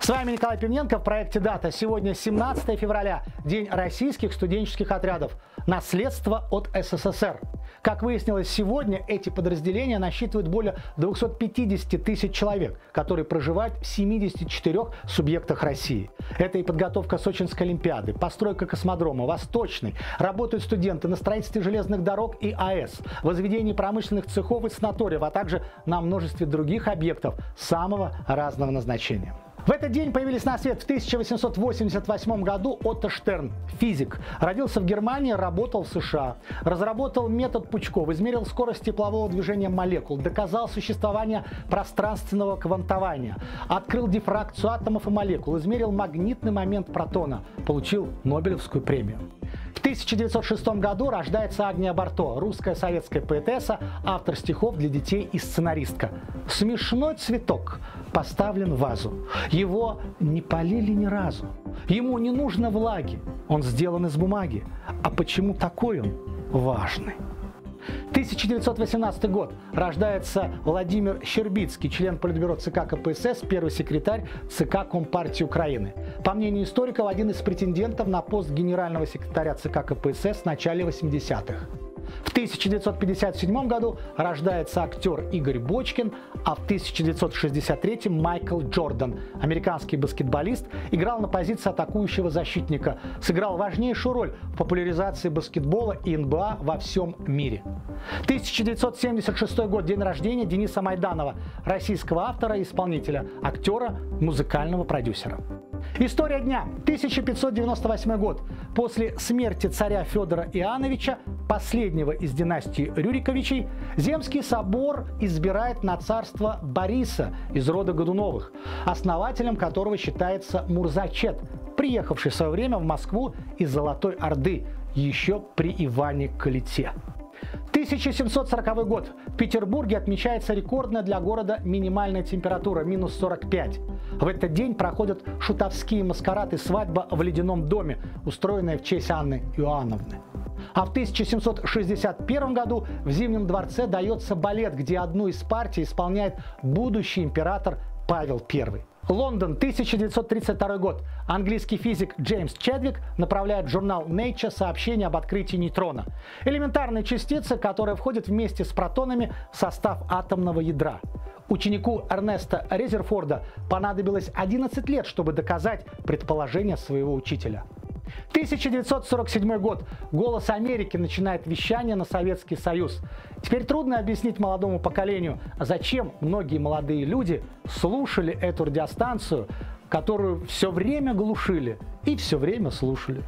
С вами Николай Пивненко в проекте «Дата». Сегодня 17 февраля, День российских студенческих отрядов. Наследство от СССР. Как выяснилось сегодня, эти подразделения насчитывают более 250 тысяч человек, которые проживают в 74 субъектах России. Это и подготовка Сочинской Олимпиады, постройка космодрома, Восточный, работают студенты на строительстве железных дорог и АЭС, возведении промышленных цехов и санаториев, а также на множестве других объектов самого разного назначения. В этот день появились на свет в 1888 году Отто Штерн, физик. Родился в Германии, работал в США. Разработал метод пучков, измерил скорость теплового движения молекул, доказал существование пространственного квантования, открыл дифракцию атомов и молекул, измерил магнитный момент протона, получил Нобелевскую премию. В 1906 году рождается Агния Барто, русская советская поэтесса, автор стихов для детей и сценаристка. Смешной цветок поставлен в вазу. Его не полили ни разу. Ему не нужно влаги. Он сделан из бумаги. А почему такой он важный? 1918 год. Рождается Владимир Щербицкий, член Политбюро ЦК КПСС, первый секретарь ЦК Компартии Украины. По мнению историков, один из претендентов на пост генерального секретаря ЦК КПСС в начале 80-х. В 1957 году рождается актер Игорь Бочкин, а в 1963 Майкл Джордан, американский баскетболист, играл на позиции атакующего защитника, сыграл важнейшую роль в популяризации баскетбола и НБА во всем мире. 1976 год, день рождения Дениса Майданова, российского автора исполнителя, актера, музыкального продюсера. История дня. 1598 год. После смерти царя Федора Иоанновича, последнего из династии Рюриковичей, Земский собор избирает на царство Бориса из рода Годуновых, основателем которого считается Мурзачет, приехавший в свое время в Москву из Золотой Орды еще при Иване Калите. 1740 год. В Петербурге отмечается рекордная для города минимальная температура – минус 45. В этот день проходят шутовские маскарады свадьба в ледяном доме, устроенная в честь Анны Иоанновны. А в 1761 году в Зимнем дворце дается балет, где одну из партий исполняет будущий император Павел I. Лондон, 1932 год. Английский физик Джеймс Чедвик направляет в журнал Nature сообщение об открытии нейтрона. Элементарной частицы, которая входит вместе с протонами в состав атомного ядра. Ученику Эрнеста Резерфорда понадобилось 11 лет, чтобы доказать предположение своего учителя. 1947 год. «Голос Америки» начинает вещание на Советский Союз. Теперь трудно объяснить молодому поколению, зачем многие молодые люди слушали эту радиостанцию, которую все время глушили и все время слушали.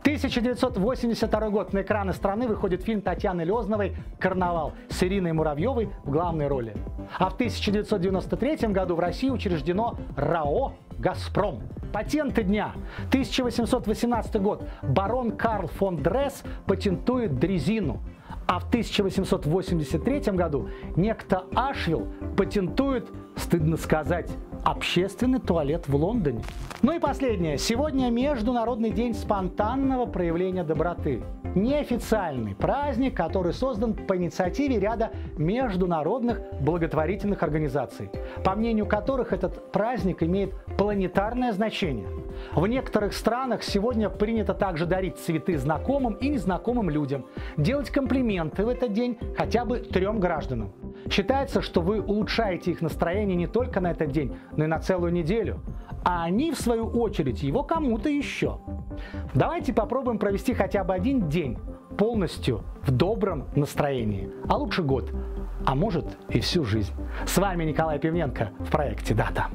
1982 год. На экраны страны выходит фильм Татьяны Лезновой «Карнавал» с Ириной Муравьевой в главной роли. А в 1993 году в России учреждено РАО «Газпром». Патенты дня. 1818 год. Барон Карл фон Дресс патентует дрезину. А в 1883 году некто Ашвилл патентует, стыдно сказать, общественный туалет в Лондоне. Ну и последнее. Сегодня Международный день спонтанного проявления доброты. Неофициальный праздник, который создан по инициативе ряда международных благотворительных организаций, по мнению которых этот праздник имеет планетарное значение. В некоторых странах сегодня принято также дарить цветы знакомым и незнакомым людям, делать комплименты в этот день хотя бы трем гражданам. Считается, что вы улучшаете их настроение не только на этот день, но и на целую неделю, а они, в свою очередь, его кому-то еще. Давайте попробуем провести хотя бы один день полностью в добром настроении, а лучше год, а может и всю жизнь. С вами Николай Пивненко в проекте «Дата».